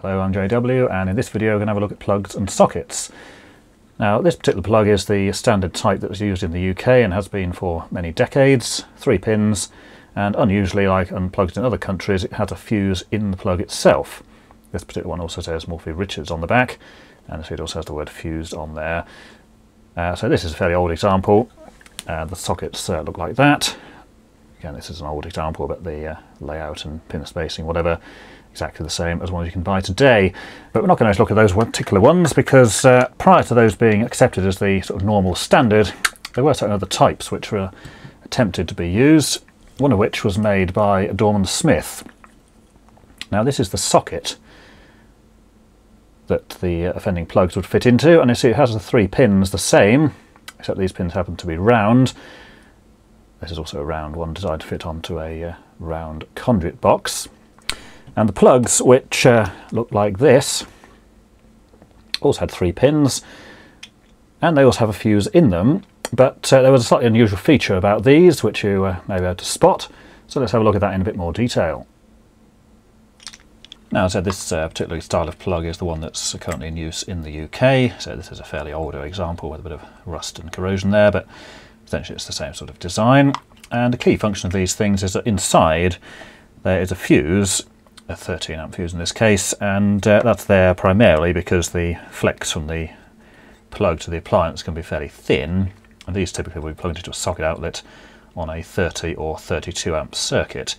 Hello, I'm JW and in this video we're going to have a look at plugs and sockets. Now this particular plug is the standard type that was used in the UK and has been for many decades, three pins, and unusually like unplugged in other countries it has a fuse in the plug itself. This particular one also says Morphy Richards on the back and so it also has the word fused on there. Uh, so this is a fairly old example. Uh, the sockets uh, look like that. Again, this is an old example, but the uh, layout and pin spacing, whatever, exactly the same as ones you can buy today. But we're not going to look at those particular ones because uh, prior to those being accepted as the sort of normal standard, there were certain other types which were attempted to be used, one of which was made by Dorman Smith. Now this is the socket that the offending plugs would fit into, and you see it has the three pins the same, except these pins happen to be round. This is also a round one designed to fit onto a uh, round conduit box. And the plugs, which uh, look like this, also had three pins, and they also have a fuse in them. But uh, there was a slightly unusual feature about these, which you uh, may be able to spot. So let's have a look at that in a bit more detail. Now, as I said, this uh, particular style of plug is the one that's currently in use in the UK. So this is a fairly older example with a bit of rust and corrosion there, but essentially it's the same sort of design. And the key function of these things is that inside there is a fuse a 13 amp fuse in this case, and uh, that's there primarily because the flex from the plug to the appliance can be fairly thin, and these typically will be plugged into a socket outlet on a 30 or 32 amp circuit.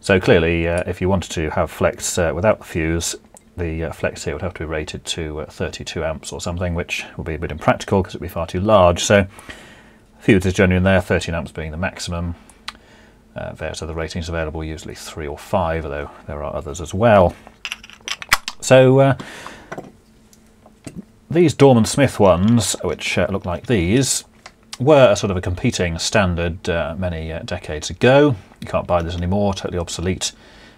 So clearly, uh, if you wanted to have flex uh, without the fuse, the uh, flex here would have to be rated to uh, 32 amps or something, which would be a bit impractical because it would be far too large. So fuse is generally there, 13 amps being the maximum, uh, various other ratings available, usually three or five, although there are others as well. So uh, these Dorman Smith ones, which uh, look like these, were a sort of a competing standard uh, many uh, decades ago. You can't buy this anymore, totally obsolete.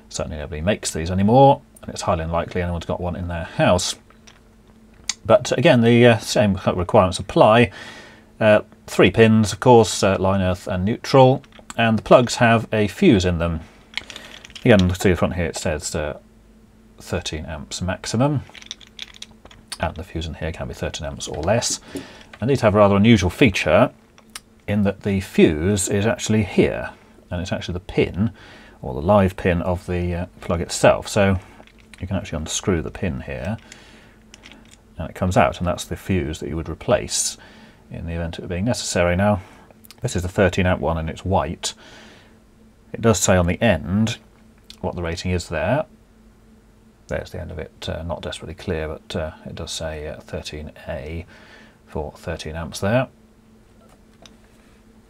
Certainly nobody makes these anymore, and it's highly unlikely anyone's got one in their house. But again, the uh, same requirements apply. three pins, of course, line, earth and neutral and the plugs have a fuse in them. Again, see the front here, it says uh, 13 amps maximum, and the fuse in here can be 13 amps or less. And these have a rather unusual feature in that the fuse is actually here, and it's actually the pin, or the live pin of the uh, plug itself. So you can actually unscrew the pin here, and it comes out, and that's the fuse that you would replace in the event of it being necessary. Now, this is the 13 amp one and it's white. It does say on the end what the rating is there. There's the end of it, uh, not desperately clear, but uh, it does say uh, 13A for 13 amps there.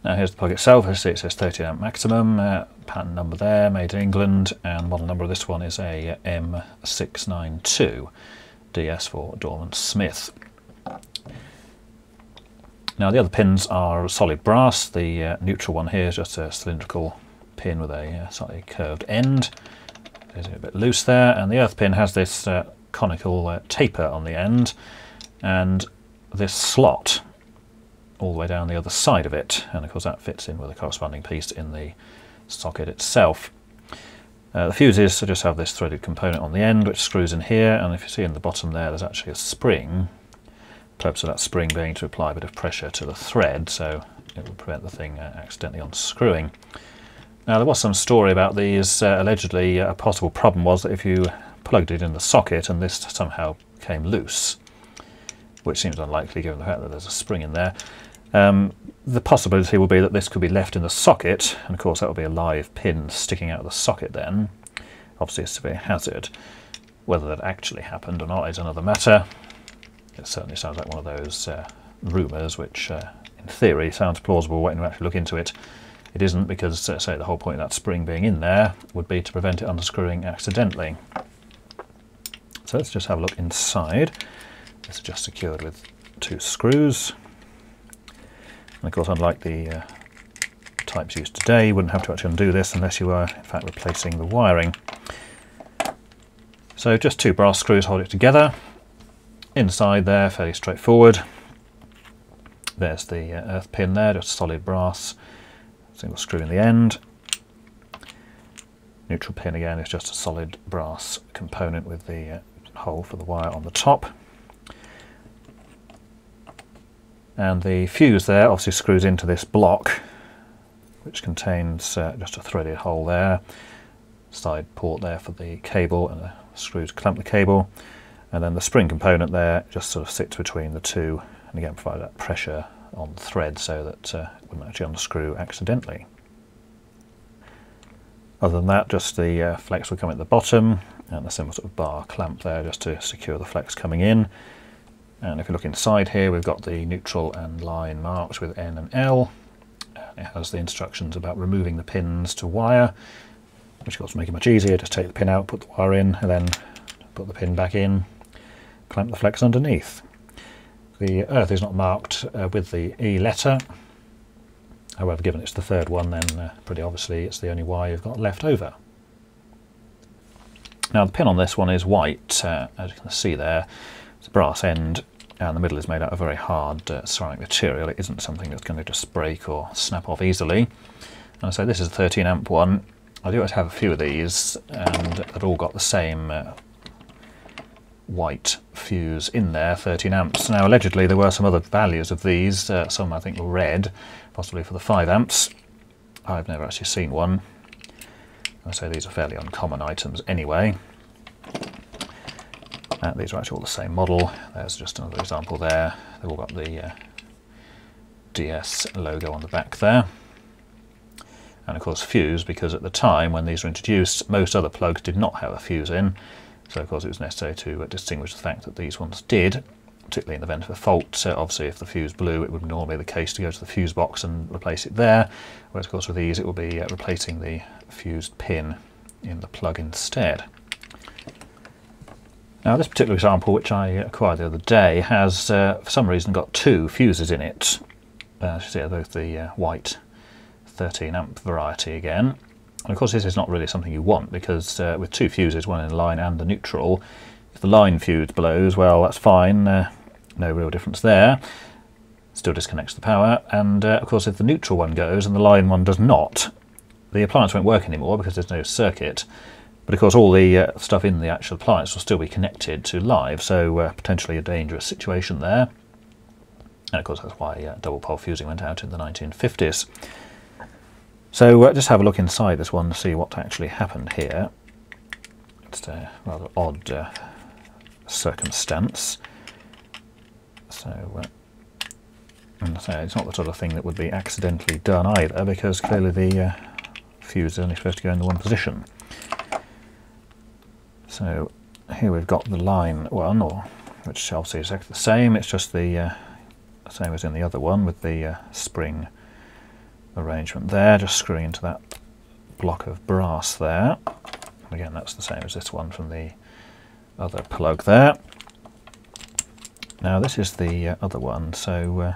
Now here's the plug itself, as it says 13 amp maximum, uh, patent number there, made in England, and model number of this one is a uh, M692, DS for Dorman Smith. Now the other pins are solid brass. The uh, neutral one here is just a cylindrical pin with a uh, slightly curved end. It's a bit loose there. And the earth pin has this uh, conical uh, taper on the end and this slot all the way down the other side of it. And of course that fits in with a corresponding piece in the socket itself. Uh, the fuses just have this threaded component on the end which screws in here and if you see in the bottom there there's actually a spring purpose of that spring being to apply a bit of pressure to the thread so it will prevent the thing uh, accidentally unscrewing. Now there was some story about these, uh, allegedly uh, a possible problem was that if you plugged it in the socket and this somehow came loose, which seems unlikely given the fact that there's a spring in there, um, the possibility will be that this could be left in the socket, and of course that will be a live pin sticking out of the socket then, obviously a severe hazard. Whether that actually happened or not is another matter. It certainly sounds like one of those uh, rumours, which uh, in theory sounds plausible when you actually look into it. It isn't because, uh, say, the whole point of that spring being in there would be to prevent it unscrewing accidentally. So let's just have a look inside. This is just secured with two screws. And of course, unlike the uh, types used today, you wouldn't have to actually undo this unless you were, in fact, replacing the wiring. So just two brass screws hold it together. Inside there, fairly straightforward. There's the uh, earth pin there, just solid brass, single screw in the end. Neutral pin again is just a solid brass component with the uh, hole for the wire on the top. And the fuse there obviously screws into this block, which contains uh, just a threaded hole there, side port there for the cable and a screw to clamp the cable. And then the spring component there just sort of sits between the two and again provide that pressure on the thread so that uh, it wouldn't actually unscrew accidentally. Other than that, just the uh, flex will come at the bottom and a simple sort of bar clamp there just to secure the flex coming in. And if you look inside here, we've got the neutral and line marks with N and L. It has the instructions about removing the pins to wire, which of course make it much easier. Just take the pin out, put the wire in, and then put the pin back in, clamp the flex underneath. The earth is not marked uh, with the E letter. However, given it's the third one, then uh, pretty obviously it's the only wire you've got left over. Now the pin on this one is white, uh, as you can see there. It's a brass end and the middle is made out of very hard uh, ceramic material. It isn't something that's going to just break or snap off easily. And so this is a 13 amp one. I do have a few of these and they've all got the same uh, white fuse in there, 13 amps. Now allegedly there were some other values of these, uh, some I think were red, possibly for the 5 amps. I've never actually seen one. I say these are fairly uncommon items anyway. Uh, these are actually all the same model. There's just another example there. They've all got the uh, DS logo on the back there. And of course fuse, because at the time when these were introduced, most other plugs did not have a fuse in. So of course it was necessary to uh, distinguish the fact that these ones did, particularly in the event of a fault. So obviously if the fuse blew, it would normally be the case to go to the fuse box and replace it there. Whereas of course with these, it will be uh, replacing the fused pin in the plug instead. Now this particular example, which I acquired the other day, has uh, for some reason got two fuses in it. Uh, as you see, both the uh, white 13 amp variety again, and of course this is not really something you want because uh, with two fuses, one in the line and the neutral, if the line fuse blows, well that's fine, uh, no real difference there. Still disconnects the power, and uh, of course if the neutral one goes and the line one does not, the appliance won't work anymore because there's no circuit. But of course all the uh, stuff in the actual appliance will still be connected to live, so uh, potentially a dangerous situation there. And of course that's why uh, double pole fusing went out in the 1950s. So uh, just have a look inside this one to see what actually happened here. It's a rather odd uh, circumstance. So, uh, so it's not the sort of thing that would be accidentally done either, because clearly the uh, fuse is only supposed to go in the one position. So here we've got the line one, or which obviously is exactly the same. It's just the uh, same as in the other one with the uh, spring arrangement there, just screwing into that block of brass there. Again, that's the same as this one from the other plug there. Now this is the uh, other one, so uh,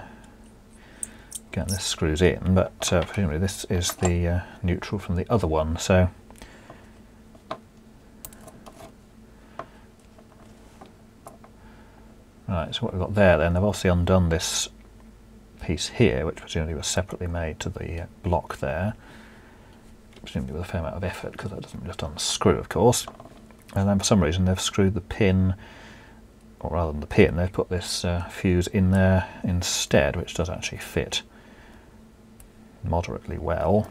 again this screws in, but uh, presumably this is the uh, neutral from the other one. So right, so what we've got there then, they've obviously undone this piece here, which presumably was separately made to the uh, block there, presumably with a fair amount of effort because that doesn't just unscrew, of course. And then for some reason they've screwed the pin, or rather than the pin, they've put this uh, fuse in there instead, which does actually fit moderately well.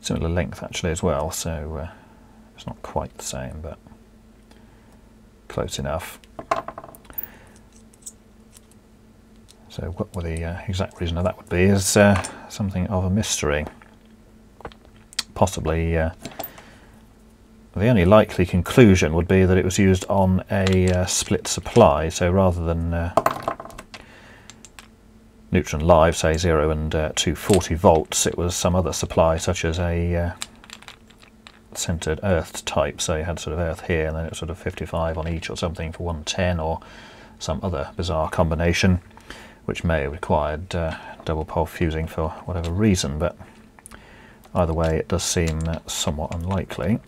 Similar length actually as well, so uh, it's not quite the same, but close enough. So what the uh, exact reason of that would be is uh, something of a mystery. Possibly uh, the only likely conclusion would be that it was used on a uh, split supply, so rather than uh, neutron live, say 0 and uh, 240 volts, it was some other supply such as a centered earth type, so you had sort of earth here and then it was sort of 55 on each or something for 110 or some other bizarre combination which may have required uh, double pole fusing for whatever reason, but either way it does seem somewhat unlikely.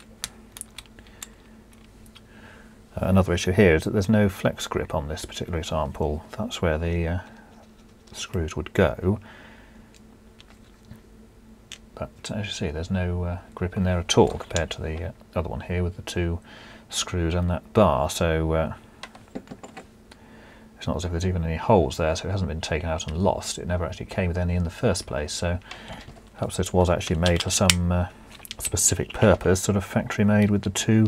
Uh, another issue here is that there's no flex grip on this particular example. That's where the uh, screws would go. But as you see, there's no uh, grip in there at all compared to the uh, other one here with the two screws and that bar. So uh, it's not as if there's even any holes there, so it hasn't been taken out and lost. It never actually came with any in the first place. So perhaps this was actually made for some uh, specific purpose, sort of factory made with the two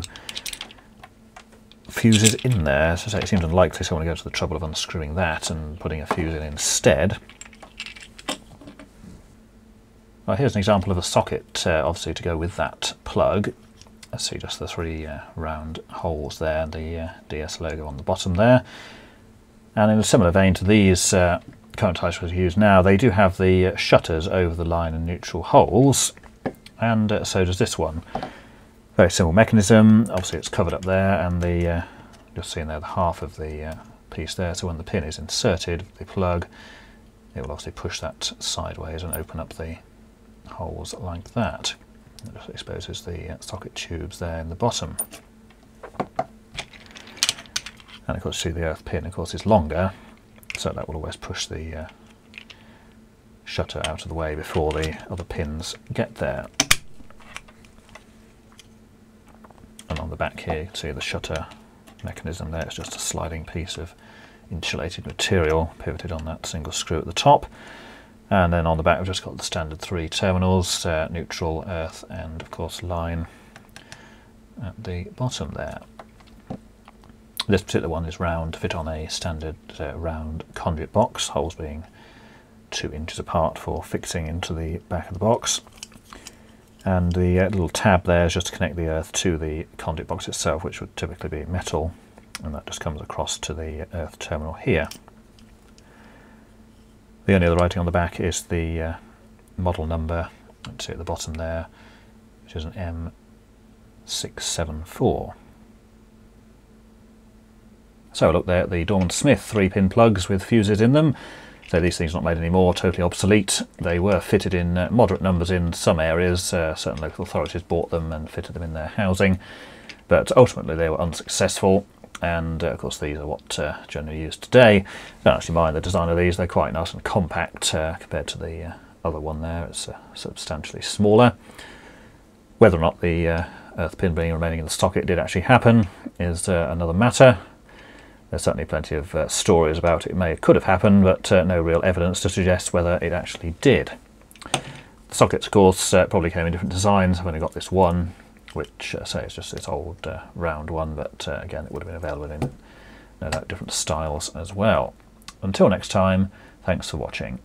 fuses in there. So it seems unlikely someone to go to the trouble of unscrewing that and putting a fuse in instead. Well, here's an example of a socket, uh, obviously, to go with that plug. Let's see just the three uh, round holes there, and the uh, DS logo on the bottom there. And in a similar vein to these uh, current types we use now, they do have the uh, shutters over the line and neutral holes, and uh, so does this one. Very simple mechanism, obviously it's covered up there, and the you'll see in there the half of the piece there, so when the pin is inserted, the plug, it will obviously push that sideways and open up the holes like that. It exposes the uh, socket tubes there in the bottom. And of course, see the earth pin, of course, is longer, so that will always push the uh, shutter out of the way before the other pins get there. And on the back here, you can see the shutter mechanism there. It's just a sliding piece of insulated material pivoted on that single screw at the top. And then on the back we've just got the standard three terminals, uh, neutral, earth and of course line at the bottom there. This particular one is round to fit on a standard uh, round conduit box, holes being two inches apart for fixing into the back of the box. And the uh, little tab there is just to connect the earth to the conduit box itself, which would typically be metal, and that just comes across to the earth terminal here. The only other writing on the back is the uh, model number, let's see at the bottom there, which is an M674. So look there at the Dorman Smith 3-pin plugs with fuses in them. So these things not made anymore, totally obsolete. They were fitted in uh, moderate numbers in some areas. Uh, certain local authorities bought them and fitted them in their housing. But ultimately they were unsuccessful and uh, of course these are what uh, generally used today. Don't actually mind the design of these, they're quite nice and compact uh, compared to the uh, other one there, it's substantially smaller. Whether or not the earth pin being remaining in the socket did actually happen is another matter. There's certainly plenty of stories about it, it may have could have happened, but no real evidence to suggest whether it actually did. The sockets, of course, probably came in different designs. I've only got this one, which uh, say is just this old uh, round one, but uh, again it would have been available in no doubt different styles as well. Until next time, thanks for watching.